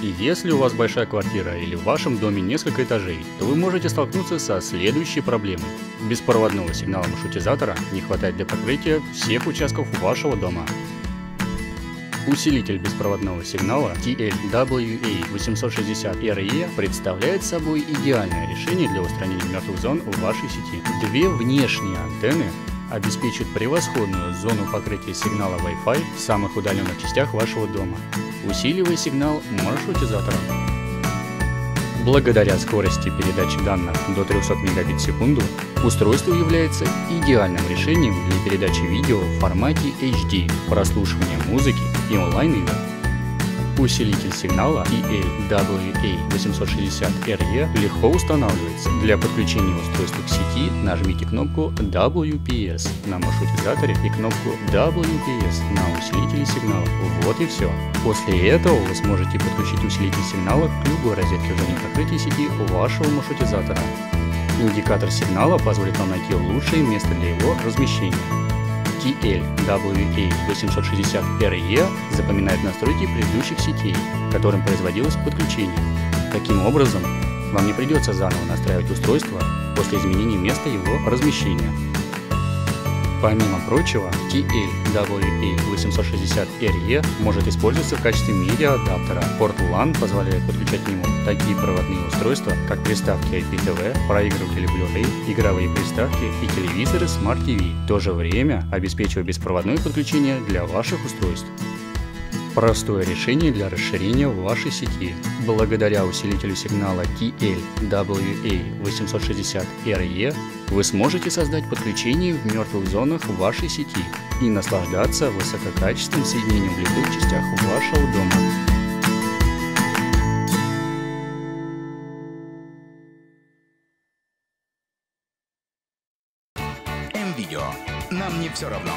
Если у вас большая квартира или в вашем доме несколько этажей, то вы можете столкнуться со следующей проблемой. Беспроводного сигнала маршрутизатора не хватает для покрытия всех участков вашего дома. Усилитель беспроводного сигнала TLWA860RE представляет собой идеальное решение для устранения мертвых зон в вашей сети. Две внешние антенны обеспечивают превосходную зону покрытия сигнала Wi-Fi в самых удаленных частях вашего дома, усиливая сигнал маршрутизатора. Благодаря скорости передачи данных до 300 мегабит в секунду, устройство является идеальным решением для передачи видео в формате HD, прослушивания музыки и онлайн-игр. Усилитель сигнала ELWA860RE легко устанавливается. Для подключения устройства к сети нажмите кнопку WPS на маршрутизаторе и кнопку WPS на усилителе сигнала. Вот и все. После этого вы сможете подключить усилитель сигнала к любой розетке в зоне покрытия сети вашего маршрутизатора. Индикатор сигнала позволит вам найти лучшее место для его размещения. TLWA860RE запоминает настройки предыдущих сетей, которым производилось подключение. Таким образом, вам не придется заново настраивать устройство после изменения места его размещения. Помимо прочего, TLWA860RE может использоваться в качестве медиаадаптера. Порт LAN позволяет подключать к нему такие проводные устройства, как приставки IPTV, проигрыватели Blu-ray, игровые приставки и телевизоры Smart TV, в то же время обеспечивая беспроводное подключение для ваших устройств. Простое решение для расширения вашей сети. Благодаря усилителю сигнала TLWA860RE вы сможете создать подключение в мертвых зонах вашей сети и наслаждаться высококачественным соединением в любых частях вашего дома. М-видео. Нам не все равно.